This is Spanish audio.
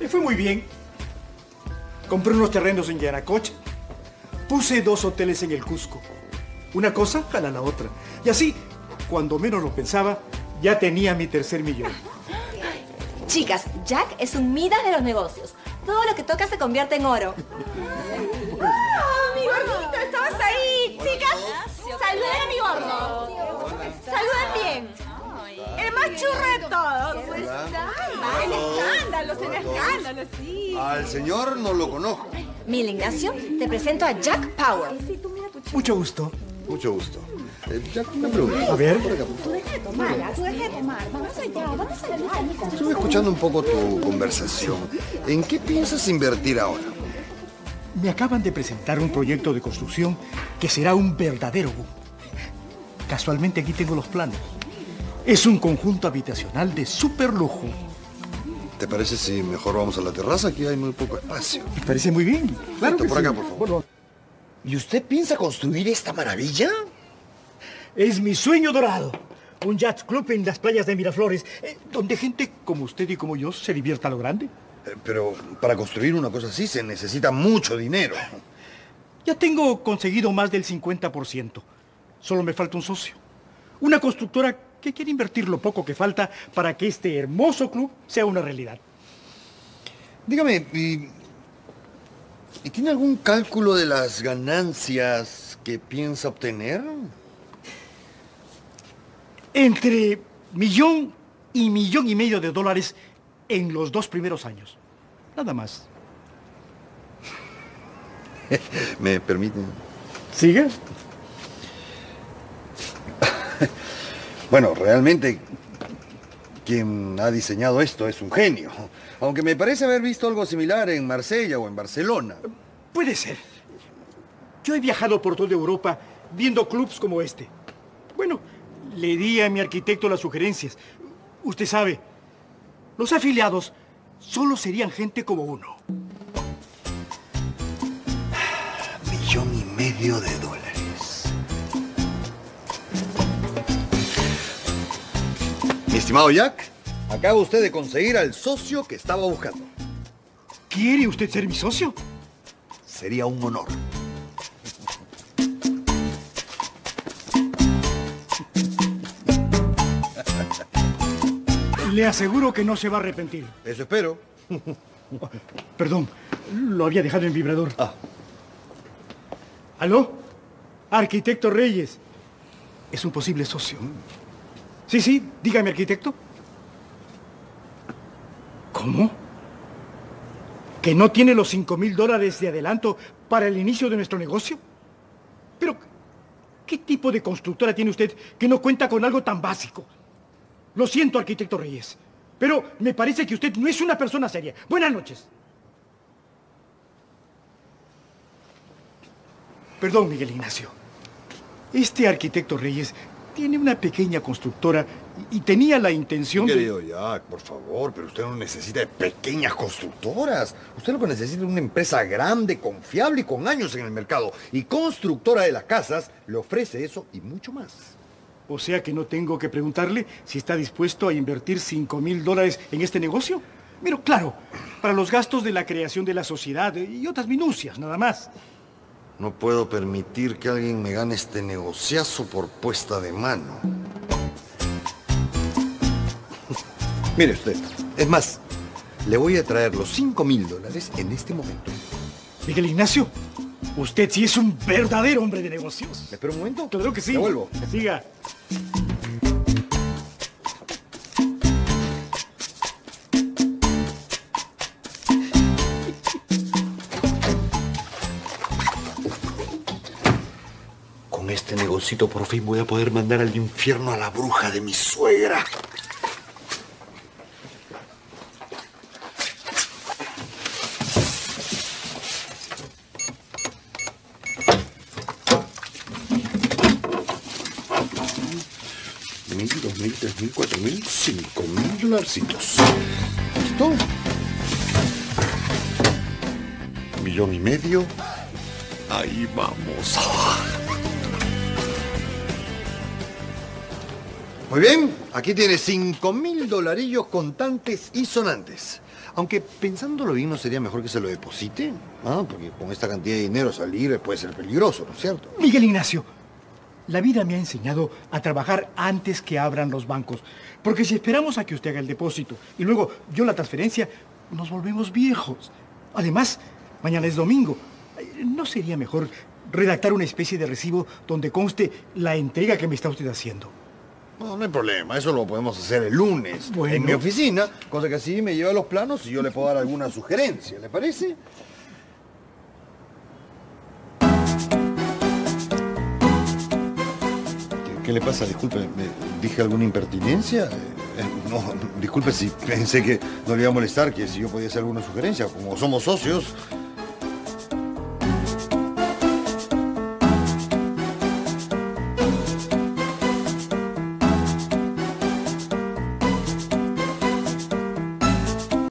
Me fue muy bien. Compré unos terrenos en Yanacocha. Puse dos hoteles en el Cusco. Una cosa jala la otra. Y así, cuando menos lo pensaba, ya tenía mi tercer millón. Chicas, Jack es un Midas de los negocios. Todo lo que toca se convierte en oro. sí. Al señor no lo conozco. Mil Ignacio, te presento a Jack Power. Mucho gusto. Mucho gusto. Eh, Jack, una pregunta. A ver. Por acá, por favor. Tú deja de tomar, tú deja de tomar. Vamos allá, vamos a la luz. Estuve escuchando un poco tu conversación. ¿En qué piensas invertir ahora? Me acaban de presentar un proyecto de construcción que será un verdadero boom. Casualmente aquí tengo los planos. Es un conjunto habitacional de super lujo. ¿Te parece si mejor vamos a la terraza? Aquí hay muy poco espacio. Me parece muy bien. Claro Vente que por sí. acá, por favor. Bueno, ¿Y usted piensa construir esta maravilla? es mi sueño dorado. Un yacht club en las playas de Miraflores, eh, donde gente como usted y como yo se divierta a lo grande. Eh, Pero para construir una cosa así se necesita mucho dinero. Ya tengo conseguido más del 50%. Solo me falta un socio. Una constructora que quiere invertir lo poco que falta para que este hermoso club sea una realidad. Dígame, ¿y, ¿y tiene algún cálculo de las ganancias que piensa obtener? Entre millón y millón y medio de dólares en los dos primeros años. Nada más. ¿Me permite? ¿Sigue? Bueno, realmente quien ha diseñado esto es un genio. Aunque me parece haber visto algo similar en Marsella o en Barcelona. Puede ser. Yo he viajado por toda Europa viendo clubs como este. Bueno, le di a mi arquitecto las sugerencias. Usted sabe, los afiliados solo serían gente como uno. Millón y medio de dólares. Mi estimado Jack, acaba usted de conseguir al socio que estaba buscando. ¿Quiere usted ser mi socio? Sería un honor. Le aseguro que no se va a arrepentir. Eso espero. Perdón, lo había dejado en vibrador. Ah. ¿Aló? Arquitecto Reyes. Es un posible socio. Sí, sí, dígame, arquitecto. ¿Cómo? ¿Que no tiene los 5 mil dólares de adelanto para el inicio de nuestro negocio? Pero, ¿qué tipo de constructora tiene usted que no cuenta con algo tan básico? Lo siento, arquitecto Reyes, pero me parece que usted no es una persona seria. Buenas noches. Perdón, Miguel Ignacio. Este arquitecto Reyes tiene una pequeña constructora y y tenía la intención de... Querido Jack, por favor, pero usted no necesita de pequeñas constructoras. Usted lo que necesita es una empresa grande, confiable y con años en el mercado. Y constructora de las casas le ofrece eso y mucho más. O sea que no tengo que preguntarle si está dispuesto a invertir 5 mil dólares en este negocio. Pero claro, para los gastos de la creación de la sociedad y otras minucias, nada más. No puedo permitir que alguien me gane este negociazo por puesta de mano. Mire usted, es más, le voy a traer los 5 mil dólares en este momento. Miguel Ignacio, usted sí es un verdadero hombre de negocios. ¿Me espera un momento? Claro que sí. Ya vuelvo. Siga. Con este negocito por fin voy a poder mandar al infierno a la bruja de mi suegra. Mil, dos mil, tres mil, cuatro mil, cinco mil dolarcitos. ¿Listo? Millón y medio. Ahí vamos. Muy bien, aquí tiene 5 mil dolarillos contantes y sonantes. Aunque pensándolo bien, ¿no sería mejor que se lo deposite? ¿Ah? Porque con esta cantidad de dinero salir puede ser peligroso, ¿no es cierto? Miguel Ignacio, la vida me ha enseñado a trabajar antes que abran los bancos. Porque si esperamos a que usted haga el depósito y luego yo la transferencia, nos volvemos viejos. Además, mañana es domingo. ¿No sería mejor redactar una especie de recibo donde conste la entrega que me está usted haciendo? No, no hay problema, eso lo podemos hacer el lunes Bueno. en mi oficina, cosa que así me lleva los planos y yo le puedo dar alguna sugerencia, ¿le parece? ¿Qué, qué le pasa? Disculpe, ¿me dije alguna impertinencia? Eh, eh, no, disculpe si pensé que no le iba a molestar, que si yo podía hacer alguna sugerencia. Como somos socios,